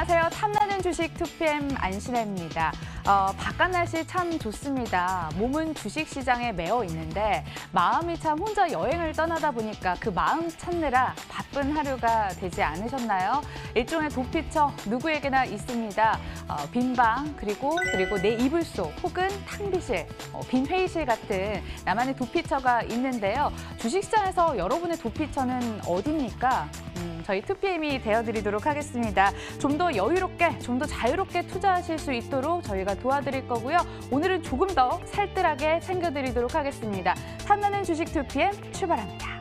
안녕하세요. 탐나는 주식 2PM 안신혜입니다. 어, 바깥 날씨 참 좋습니다. 몸은 주식 시장에 매어 있는데 마음이 참 혼자 여행을 떠나다 보니까 그 마음 찾느라 바쁜 하루가 되지 않으셨나요? 일종의 도피처 누구에게나 있습니다. 어, 빈방 그리고 그리고 내 이불 속 혹은 탕비실, 어, 빈 회의실 같은 나만의 도피처가 있는데요. 주식시장에서 여러분의 도피처는 어디입니까? 음, 저희 2PM이 되어드리도록 하겠습니다. 좀더 여유롭게, 좀 더 자유롭게 투자하실 수 있도록 저희가 도와드릴 거고요. 오늘은 조금 더 살뜰하게 챙겨드리도록 하겠습니다. 탐나는 주식 2PM 출발합니다.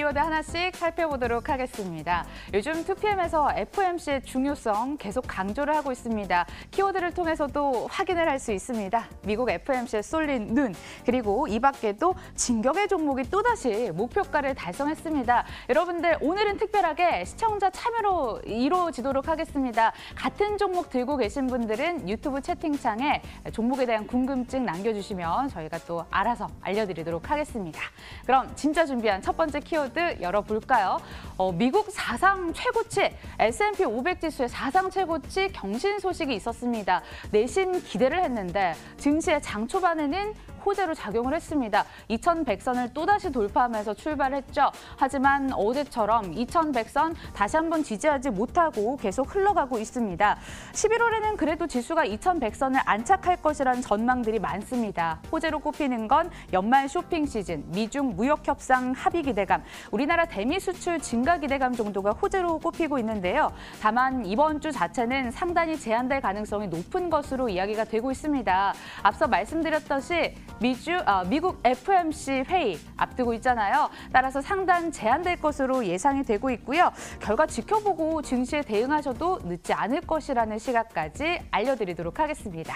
키워드 하나씩 살펴보도록 하겠습니다. 요즘 2PM에서 FOMC의 중요성 계속 강조를 하고 있습니다. 키워드를 통해서도 확인을 할 수 있습니다. 미국 FOMC에 쏠린 눈, 그리고 이 밖에도 진격의 종목이 또다시 목표가를 달성했습니다. 여러분들 오늘은 특별하게 시청자 참여로 이루어지도록 하겠습니다. 같은 종목 들고 계신 분들은 유튜브 채팅창에 종목에 대한 궁금증 남겨주시면 저희가 또 알아서 알려드리도록 하겠습니다. 그럼 진짜 준비한 첫 번째 키워드 키워드 열어볼까요? 어, 미국 사상 최고치 S&P 500 지수의 사상 최고치 경신 소식이 있었습니다. 내신 기대를 했는데 증시의 장 초반에는 호재로 작용을 했습니다. 2100선을 또다시 돌파하면서 출발했죠. 하지만 어제처럼 2100선 다시 한번 지지하지 못하고 계속 흘러가고 있습니다. 11월에는 그래도 지수가 2100선을 안착할 것이라는 전망들이 많습니다. 호재로 꼽히는 건 연말 쇼핑 시즌, 미중 무역 협상 합의 기대감, 우리나라 대미 수출 증가 기대감 정도가 호재로 꼽히고 있는데요. 다만 이번 주 자체는 상당히 제한될 가능성이 높은 것으로 이야기가 되고 있습니다. 앞서 말씀드렸듯이 미주, 아, 미국 FOMC 회의 앞두고 있잖아요. 따라서 상당 제한될 것으로 예상이 되고 있고요. 결과 지켜보고 증시에 대응하셔도 늦지 않을 것이라는 시각까지 알려드리도록 하겠습니다.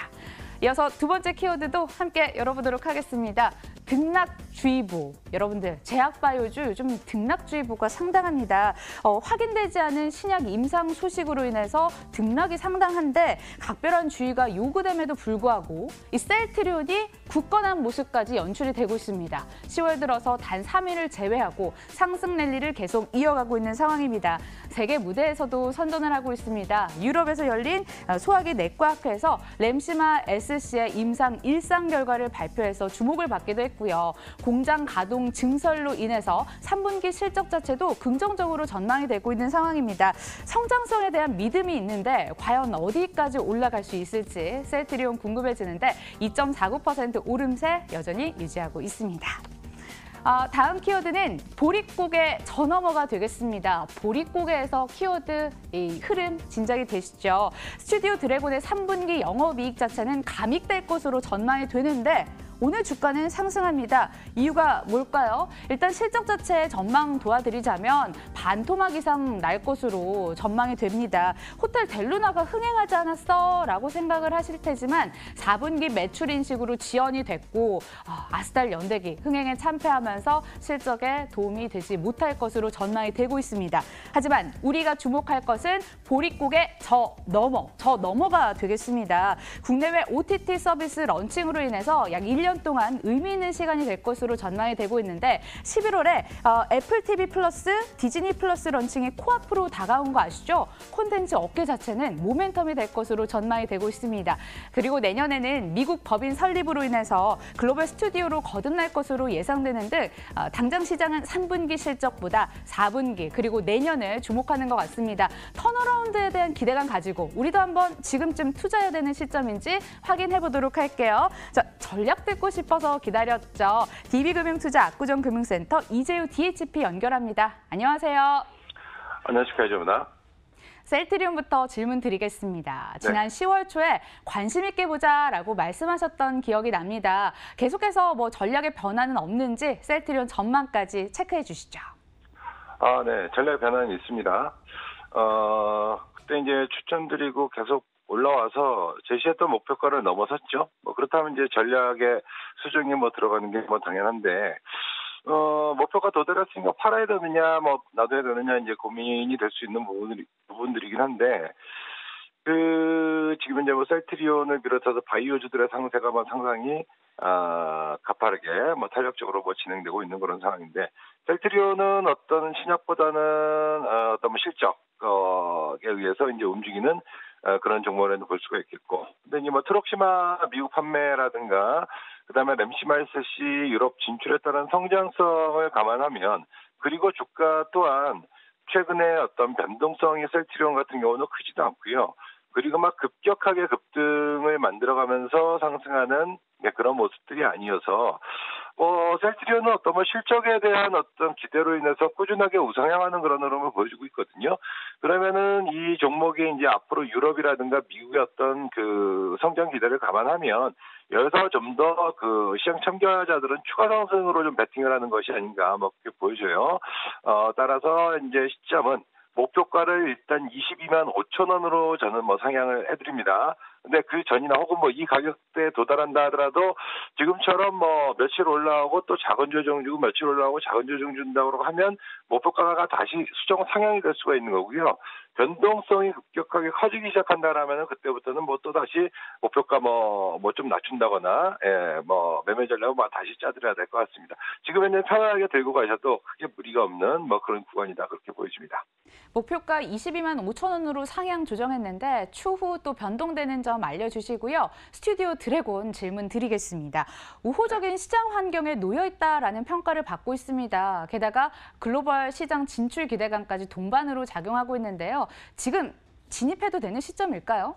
이어서 두 번째 키워드도 함께 열어보도록 하겠습니다. 등락주의보. 여러분들 제약바이오주 요즘 등락주의보가 상당합니다. 어, 확인되지 않은 신약 임상 소식으로 인해서 등락이 상당한데 각별한 주의가 요구됨에도 불구하고 이 셀트리온이 굳건한 모습까지 연출이 되고 있습니다. 10월 들어서 단 3일을 제외하고 상승 랠리를 계속 이어가고 있는 상황입니다. 세계 무대에서도 선전을 하고 있습니다. 유럽에서 열린 소화기 내과학회에서 램시마 SC의 임상 일상 결과를 발표해서 주목을 받기도 했고 요. 공장 가동 증설로 인해서 3분기 실적 자체도 긍정적으로 전망이 되고 있는 상황입니다. 성장성에 대한 믿음이 있는데 과연 어디까지 올라갈 수 있을지 셀트리온 궁금해지는데 2.49% 오름세 여전히 유지하고 있습니다. 어, 다음 키워드는 보릿고개 전어머가 되겠습니다. 보릿고개에서 키워드 이 흐름 진작이 되시죠. 스튜디오 드래곤의 3분기 영업이익 자체는 감익될 것으로 전망이 되는데 오늘 주가는 상승합니다. 이유가 뭘까요? 일단 실적 자체 전망 도와드리자면 반토막 이상 날 것으로 전망이 됩니다. 호텔 델루나가 흥행하지 않았어? 라고 생각을 하실 테지만 4분기 매출 인식으로 지연이 됐고 아, 아스달 연대기 흥행에 참패하면서 실적에 도움이 되지 못할 것으로 전망이 되고 있습니다. 하지만 우리가 주목할 것은 보릿고개 저 넘어, 저 넘어가 되겠습니다. 국내외 OTT 서비스 런칭으로 인해서 약 1년 1년 동안 의미 있는 시간이 될 것으로 전망이 되고 있는데 11월에 어, 애플 TV 플러스, 디즈니 플러스 런칭이 코앞으로 다가온 거 아시죠? 콘텐츠 업계 자체는 모멘텀이 될 것으로 전망이 되고 있습니다. 그리고 내년에는 미국 법인 설립으로 인해서 글로벌 스튜디오로 거듭날 것으로 예상되는 등 어, 당장 시장은 3분기 실적보다 4분기 그리고 내년을 주목하는 것 같습니다. 턴어라운드에 대한 기대감 가지고 우리도 한번 지금쯤 투자해야 되는 시점인지 확인해 보도록 할게요. 자, 전략 듣고 싶어서 기다렸죠. DB금융투자 압구정 금융센터 이재우 DHP 연결합니다. 안녕하세요. 안녕하십니까, 이재우입니다. 셀트리온부터 질문 드리겠습니다. 지난 네. 10월 초에 관심 있게 보자라고 말씀하셨던 기억이 납니다. 계속해서 뭐 전략의 변화는 없는지 셀트리온 전망까지 체크해 주시죠. 아, 네. 전략 변화는 있습니다. 어, 그때 이제 추천드리고 계속 올라와서 제시했던 목표가를 넘어섰죠. 뭐 그렇다면 이제 전략의 수정이 뭐 들어가는 게 뭐 당연한데 어, 목표가 도달했으니까 팔아야 되느냐, 뭐, 놔둬야 되느냐, 이제 고민이 될 수 있는 부분들이, 부분들이긴 한데, 그, 지금 이제 뭐 셀트리온을 비롯해서 바이오주들의 상세가 뭐 상당히, 아, 가파르게, 뭐 탄력적으로 뭐 진행되고 있는 그런 상황인데, 셀트리온은 어떤 신약보다는, 어, 어떤 뭐 실적에 의해서 이제 움직이는 어, 그런 종목으로 볼 수가 있겠고. 근데 이제 뭐 트럭시마 미국 판매라든가 그다음에 램시마이스시 유럽 진출에 따른 성장성을 감안하면 그리고 주가 또한 최근에 어떤 변동성이 셀트리온 같은 경우는 크지도 않고요. 그리고 막 급격하게 급등을 만들어가면서 상승하는 네, 그런 모습들이 아니어서 뭐 셀트리온은 어떤 뭐 실적에 대한 어떤 기대로 인해서 꾸준하게 우상향하는 그런 흐름을 보여주고 있거든요. 그러면은 이 종목이 이제 앞으로 유럽이라든가 미국의 어떤 그 성장 기대를 감안하면 여기서 좀 더 그 시장 참가자들은 추가 상승으로 좀 베팅을 하는 것이 아닌가 뭐 그렇게 보여져요. 어 따라서 이제 시점은 목표가를 일단 22만 5천 원으로 저는 뭐 상향을 해드립니다. 근데 그 전이나 혹은 뭐 이 가격대에 도달한다 하더라도 지금처럼 뭐 며칠 올라오고 또 작은 조정 주고 며칠 올라오고 작은 조정 준다고 하면 목표가가 다시 수정 상향이 될 수가 있는 거고요. 변동성이 급격하게 커지기 시작한다라면 그때부터는 뭐 또 다시 목표가 뭐 뭐 좀 낮춘다거나 예뭐 매매 전략을 뭐 다시 짜드려야 될 것 같습니다. 지금은 편안하게 들고 가셔도 크게 무리가 없는 뭐 그런 구간이다 그렇게 보여집니다. 목표가 22만 5천 원으로 상향 조정했는데 추후 또 변동되는 점 알려주시고요. 스튜디오 드래곤 질문 드리겠습니다. 우호적인 시장 환경에 놓여 있다라는 평가를 받고 있습니다. 게다가 글로벌 시장 진출 기대감까지 동반으로 작용하고 있는데요. 지금 진입해도 되는 시점일까요?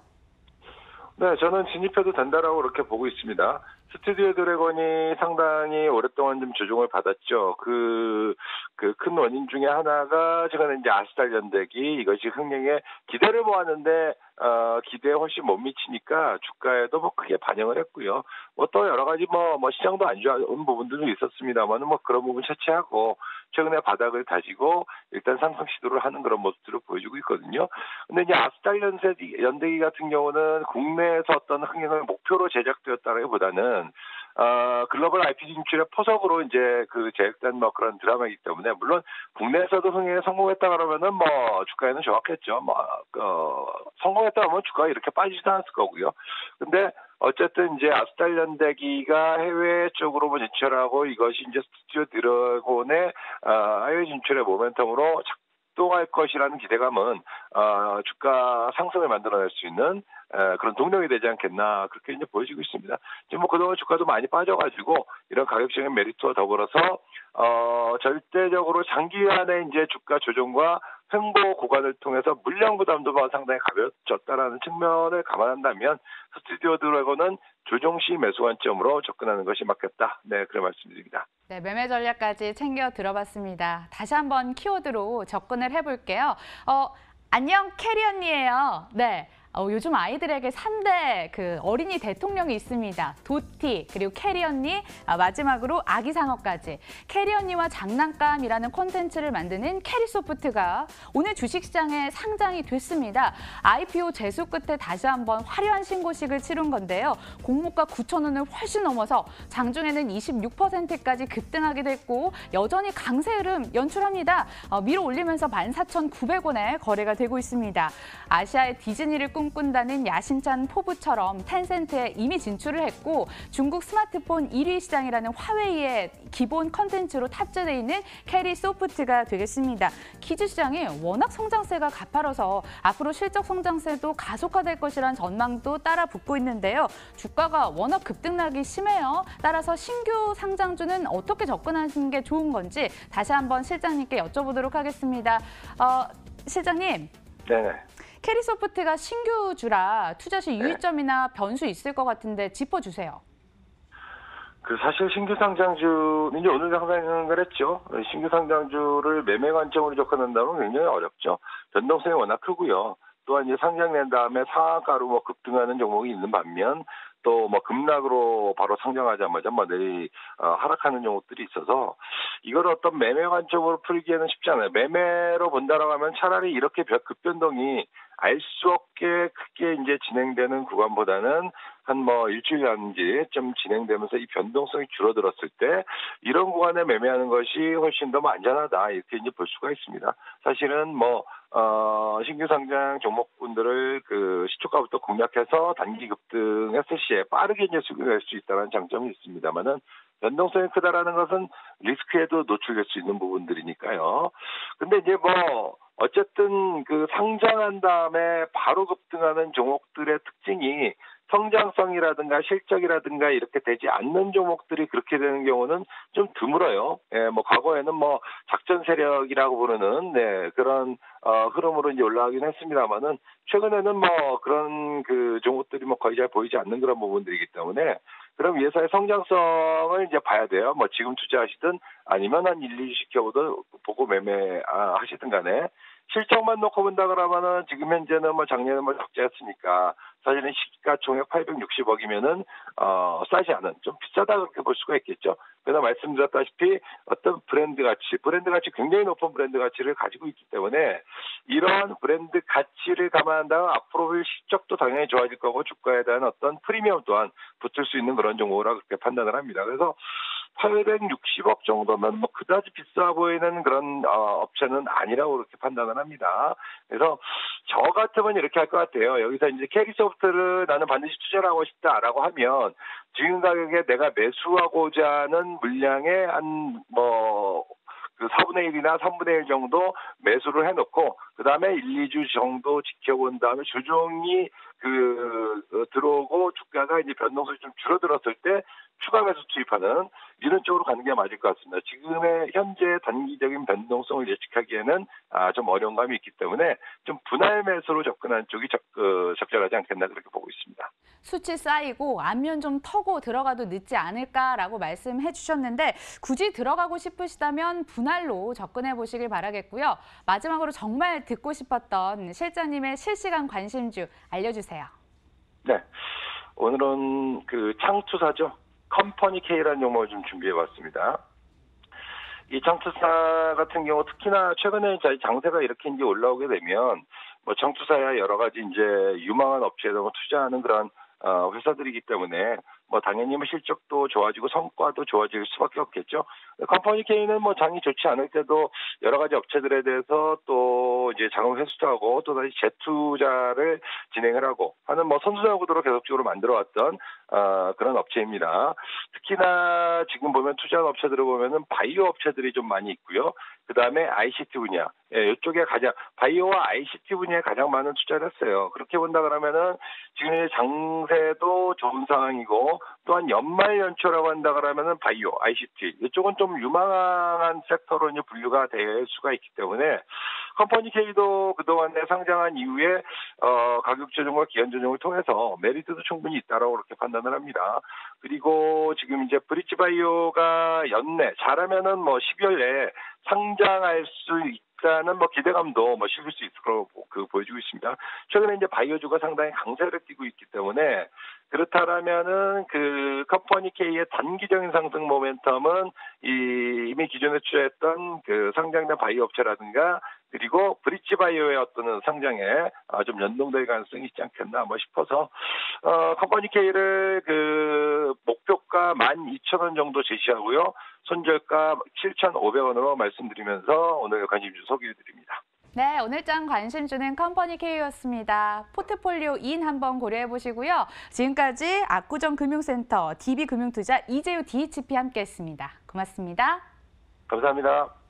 네, 저는 진입해도 된다라고 그렇게 보고 있습니다. 스튜디오 드래곤이 상당히 오랫동안 좀 조정을 받았죠. 그, 그 큰 원인 중에 하나가 지금 이제 아스탈 연대기 이것이 흥행에 기대를 모았는데 어, 기대에 훨씬 못 미치니까 주가에도 뭐 크게 반영을 했고요. 뭐 또 여러 가지 뭐, 뭐 시장도 안 좋은 부분들도 있었습니다만 뭐 그런 부분 차치하고 최근에 바닥을 다지고 일단 상승 시도를 하는 그런 모습들을 보여주고 있거든요. 근데 이제 아스탈 연대기, 연대기 같은 경우는 국내에서 어떤 흥행을 목표로 제작되었다기보다는 어, 글로벌 IP 진출의 포석으로 이제 그 제작된 뭐 그런 드라마이기 때문에 물론 국내에서도 흥행에 성공했다 그러면은 뭐 주가에는 좋았겠죠. 뭐 어, 성공했다 그러면 주가가 이렇게 빠지지도 않았을 거고요. 근데 어쨌든 이제 아스탈 연대기가 해외 쪽으로 뭐 진출하고 이것이 이제 스튜디오 드래곤의 어, 해외 진출의 모멘텀으로 작동할 것이라는 기대감은 어, 주가 상승을 만들어낼 수 있는 에, 그런 동력이 되지 않겠나 그렇게 이제 보여지고 있습니다. 지금 뭐 그동안 주가도 많이 빠져가지고 이런 가격적인 메리트와 더불어서 어, 절대적으로 장기간의 이제 주가 조정과 횡보 구간을 통해서 물량 부담도 상당히 가벼워졌다라는 측면을 감안한다면 스튜디오 드래곤은 조정 시 매수 관점으로 접근하는 것이 맞겠다. 네, 그런 말씀드립니다. 네, 매매 전략까지 챙겨 들어봤습니다. 다시 한번 키워드로 접근을 해볼게요. 어, 안녕 캐리 언니예요. 네. 어, 요즘 아이들에게 3대 그 어린이 대통령이 있습니다. 도티, 그리고 캐리 언니, 아, 마지막으로 아기 상어까지. 캐리 언니와 장난감이라는 콘텐츠를 만드는 캐리 소프트가 오늘 주식시장에 상장이 됐습니다. IPO 재수 끝에 다시 한번 화려한 신고식을 치른 건데요. 공모가 9천 원을 훨씬 넘어서 장중에는 26%까지 급등하게 됐고 여전히 강세 흐름 연출합니다. 어, 밀어 올리면서 14,900원에 거래가 되고 있습니다. 아시아의 디즈니를 꿈 꿈꾼다는 야심찬 포부처럼 텐센트에 이미 진출을 했고 중국 스마트폰 1위 시장이라는 화웨이의 기본 컨텐츠로 탑재되어 있는 캐리 소프트가 되겠습니다. 키즈 시장이 워낙 성장세가 가파라서 앞으로 실적 성장세도 가속화될 것이란 전망도 따라 붙고 있는데요. 주가가 워낙 급등락이 심해요. 따라서 신규 상장주는 어떻게 접근하시는 게 좋은 건지 다시 한번 실장님께 여쭤보도록 하겠습니다. 어, 실장님. 네. 캐리소프트가 신규주라 투자 시 네. 유의점이나 변수 있을 것 같은데 짚어주세요. 그 사실 신규 상장주 이제 오늘 상장을 했죠. 신규 상장주를 매매 관점으로 접근한다면 굉장히 어렵죠. 변동성이 워낙 크고요. 또한 이제 상장된 다음에 상한가로 뭐 급등하는 종목이 있는 반면 또 뭐 급락으로 바로 상장하자마자 뭐 내리 어, 하락하는 종목들이 있어서 이걸 어떤 매매 관점으로 풀기에는 쉽지 않아요. 매매로 본다라고 하면 차라리 이렇게 별- 급변동이 알 수 없게 크게 이제 진행되는 구간보다는 한 뭐 일주일간지 좀 진행되면서 이 변동성이 줄어들었을 때 이런 구간에 매매하는 것이 훨씬 더뭐 안전하다 이렇게 이제 볼 수가 있습니다. 사실은 뭐 어, 신규 상장 종목군들을 그 시초가부터 공략해서 단기 급등했을 시에 빠르게 이제 수급할 수 있다는 장점이 있습니다만은 변동성이 크다라는 것은 리스크에도 노출될 수 있는 부분들이니까요. 근데 이제 뭐 어쨌든 그 상장한 다음에 바로 급등하는 종목들의 특징이 성장성이라든가 실적이라든가 이렇게 되지 않는 종목들이 그렇게 되는 경우는 좀 드물어요. 예, 뭐 과거에는 뭐 작전 세력이라고 부르는 네, 그런 어, 흐름으로 이제 올라가긴 했습니다만은 최근에는 뭐 그런 그 종목들이 뭐 거의 잘 보이지 않는 그런 부분들이기 때문에 그럼 이 회사의 성장성을 이제 봐야 돼요. 뭐 지금 투자하시든 아니면 한 1, 2주 지켜보도 보고 매매 아, 하시든 간에 실적만 놓고 본다 그러면은 지금 현재는 뭐 작년에 뭐 적자였으니까 사실은 시가총액 860억이면은 어 싸지 않은 좀 비싸다 그렇게 볼 수가 있겠죠. 그래서 말씀드렸다시피 어떤 브랜드 가치, 브랜드 가치 굉장히 높은 브랜드 가치를 가지고 있기 때문에 이러한 브랜드 가치를 감안한다면 앞으로 실적도 당연히 좋아질 거고 주가에 대한 어떤 프리미엄 또한 붙을 수 있는 그런 종목이라 그렇게 판단을 합니다. 그래서 860억 정도면 뭐 그다지 비싸 보이는 그런 어, 업체는 아니라고 그렇게 판단을 합니다. 그래서 저 같으면 이렇게 할 것 같아요. 여기서 이제 캐리 소프트를 나는 반드시 투자를 하고 싶다라고 하면 지금 가격에 내가 매수하고자 하는 물량의 한 뭐 그 4분의 1이나 3분의 1 정도 매수를 해놓고 그 다음에 1, 2주 정도 지켜본 다음에 조정이 그 어, 들어오고 주가가 이제 변동성이 좀 줄어들었을 때 추가 매수 투입하는 이런 쪽으로 가는 게 맞을 것 같습니다. 지금의 현재 단기적인 변동성을 예측하기에는 아, 좀 어려운 감이 있기 때문에 좀 분할 매수로 접근하는 쪽이 적, 어, 적절하지 않겠나 그렇게 보고 있습니다. 수치 쌓이고 안면 좀 터고 들어가도 늦지 않을까라고 말씀해 주셨는데 굳이 들어가고 싶으시다면 분할로 접근해 보시길 바라겠고요. 마지막으로 정말 듣고 싶었던 실장님의 실시간 관심주 알려주세요. 네. 오늘은 그 창투사죠. 컴퍼니 K라는 용어를 좀 준비해 봤습니다. 이 창투사 같은 경우 특히나 최근에 장세가 이렇게 이제 올라오게 되면 뭐 창투사야 여러 가지 이제 유망한 업체에 뭐 투자하는 그런 어, 회사들이기 때문에 뭐 당연히 뭐 실적도 좋아지고 성과도 좋아질 수밖에 없겠죠. 컴퍼니 K는 뭐 장이 좋지 않을 때도 여러 가지 업체들에 대해서 또 이제 자금 회수도 하고 또 다시 재투자를 진행을 하고 하는 뭐 선순환 구도로 계속적으로 만들어왔던 어, 그런 업체입니다. 특히나 지금 보면 투자한 업체들을 보면은 바이오 업체들이 좀 많이 있고요. 그 다음에 ICT 분야, 예, 이쪽에 가장 바이오와 ICT 분야에 가장 많은 투자를 했어요. 그렇게 본다 그러면은 지금 장세도 좋은 상황이고 또한 연말 연초라고 한다 그러면은 바이오, ICT 이쪽은 좀 유망한 섹터로 이제 분류가 될 수가 있기 때문에 컴퍼니 K도 그동안에 상장한 이후에 어, 가격 조정과 기한 조정을 통해서 메리트도 충분히 있다라고 그렇게 판단을 합니다. 그리고 지금 이제 브릿지 바이오가 연내 잘하면은 뭐 12월 내에 상장할 수 있 다는 뭐 기대감도 뭐 실을 수 있을 거라고 그 보여주고 있습니다. 최근에 이제 바이오주가 상당히 강세를 띠고 있기 때문에 그렇다라면은 그 컴퍼니 K의 단기적인 상승 모멘텀은 이 이미 기존에 투자했던 그 상장된 바이오 업체라든가 그리고 브릿지 바이오의 어떤 상장에 아, 좀 연동될 가능성이 있지 않겠나 뭐 싶어서 어 컴퍼니 K를 그 목표가 12,000원 정도 제시하고요. 손절가 7,500원으로 말씀드리면서 오늘 관심주 소개해드립니다. 네, 오늘장 관심 주는 컴퍼니 K였습니다. 포트폴리오 인 한번 고려해 보시고요. 지금까지 압구정 금융센터 DB금융투자 이재우 DHP 함께했습니다. 고맙습니다. 감사합니다.